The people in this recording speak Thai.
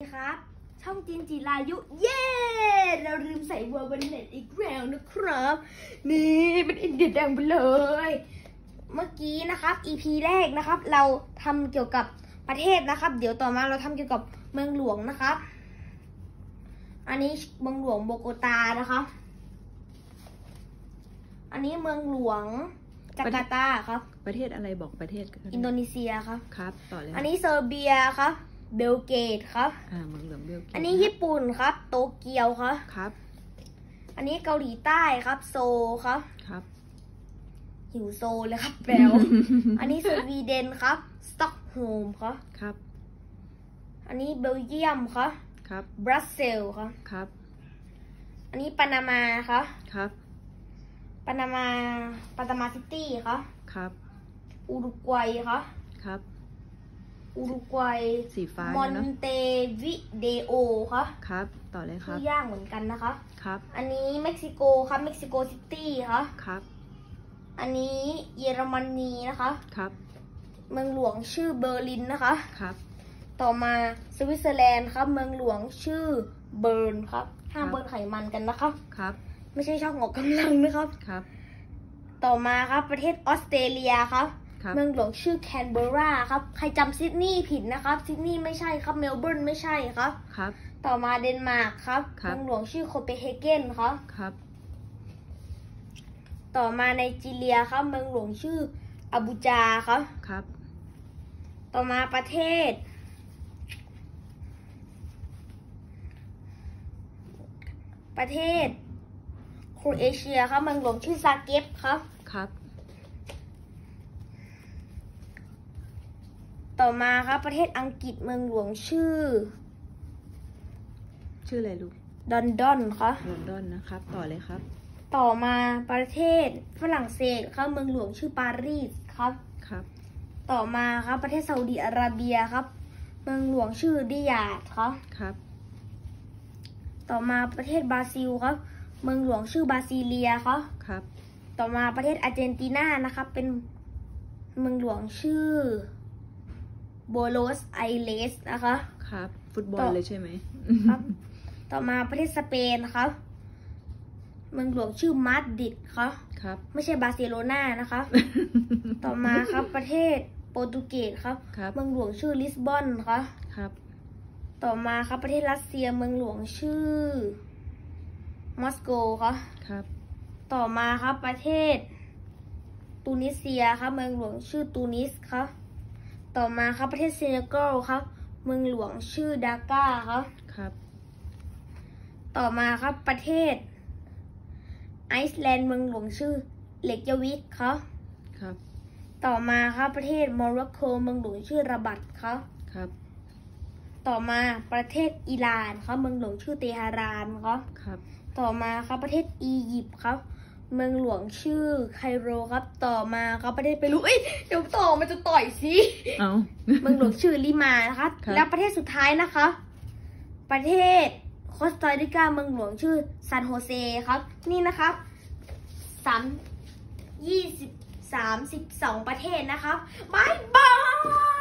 ครับ ช่องจีนจีรายุ เย้เราลืมใส่เวอร์บันเน็ตอีกแล้วนะครับ นี่เป็นอินเดียแดงไปเลย เมื่อกี้นะครับ EP แรกนะครับ เราทำเกี่ยวกับประเทศนะครับ เดี๋ยวต่อมาเราทำเกี่ยวกับเมืองหลวงนะครับ อันนี้เมืองหลวงโบโกตานะครับ อันนี้เมืองหลวงจาการ์ตาครับ ประเทศอะไรบอกประเทศก็ได้อินโดนีเซียครับ ครับ ต่อเลย อันนี้เซอร์เบียครับ เบลเกรดครับอ่าเมืองหลวงเบลเกรดอันนี้ญี่ปุ่นครับ โตเกียวครับครับ อันนี้เกาหลีใต้ครับ โซลครับครับหิวโซลเลยครับแปลวอันนี้สวีเดนครับ สต็อกโฮล์มครับครับ อันนี้เบลเยียมครับครับบรัสเซลส์ครับครับ อันนี้ปานามาครับครับปานามาปานามาซิตี้ครับครับ อุรุกวัยครับครับ อุรุกวัยสีฟ้ามอนเนาะเตวิเดโอครับครับ ต่อเลยคชื่รับอยากเหมือนกันนะคะ ครับ อันนี้เม็กซิโกครับเม็กซิโกซิตี้ครับครับ อันนี้เยอรมนีนะคะครับ เมืองหลวงชื่อเบอร์ลินนะคะครับ ต่อมาสวิตเซอร์แลนด์ครับ เมืองหลวงชื่อเบิร์นครับห้ามครับเบิร์นไขมันกันนะครับครับ ไม่ใช่ช่องออกกำลังนะครับครับ ต่อมาครับประเทศออสเตรเลียครับครับ เมืองหลวงชื่อแคนเบอร์ราครับ ใครจำซิดนีย์ผิดนะครับ ซิดนีย์ไม่ใช่ครับ เมลเบิร์นไม่ใช่ครับ ครับ ต่อมาเดนมาร์กครับครับเมืองหลวงชื่อโคเปนเฮเกนครับ ครับ ต่อมาไนจีเรียครับ เมืองหลวงชื่ออาบูจาครับ ครับ ต่อมาประเทศ ประเทศโครเอเชียครับ เมืองหลวงชื่อซาเกปครับ ครับ ต่อมาครับประเทศอังกฤษเมืองหลวงชื่อ ชื่ออะไรลูกดอนดอนครับลอนดอนนะครับ ต่อเลยครับ ต่อมาประเทศฝรั่งเศสครับเมืองหลวงชื่อปารีสครับ ครับ ต่อมาครับประเทศซาอุดิอาระเบียครับ เมืองหลวงชื่อริยาดครับ ครับ ต่อมาประเทศบราซิลครับ เมืองหลวงชื่อบราซิเลียครับ ครับ ต่อมาประเทศอาร์เจนตินานะครับ เป็นเมืองหลวงชื่อ บัวโนสไอเรสนะคะครับ ฟุตบอลต่อเลยใช่ไหมครับ ต่อมาประเทศสเปนครับเมืองหลวงชื่อมาดริดครับครับ ไม่ใช่บาร์เซโลนานะคะต่อมาครับประเทศโปรตุเกสครับครับ เมืองหลวงชื่อลิสบอนครับครับ ต่อมาครับประเทศรัสเซียเมืองหลวงชื่อ มอสโกครับครับ ต่อมาครับประเทศ ตูนิเซียครับเมืองหลวงชื่อตูนิสครับ ต่อมาครับประเทศเซเนกัลครับ เมืองหลวงชื่อดาก้าครับครับ ต่อมาครับประเทศ ไอซ์แลนด์เมืองหลวงชื่อเรคยาวิกครับครับ ต่อมาครับประเทศโมร็อกโกเมืองหลวงชื่อราบัตครับครับ ต่อมาประเทศอิหร่านครับเมืองหลวงชื่อเตหะรานครับครับ ต่อมาครับประเทศอียิปต์ครับ เมืองหลวงชื่อไคโรครับต่อมาครับประเทศเปรูเอ้ยเดี๋ยวต่อมันจะต่อยสิเอาเมืองหลวงชื่อลิมานะคะครับแล้วประเทศสุดท้ายนะคะ ประเทศโคสตาริกาเมืองหลวงชื่อซานโฮเซครับ นี่นะครับสามยี่สิบสามสิบสองประเทศนะครับบายบาย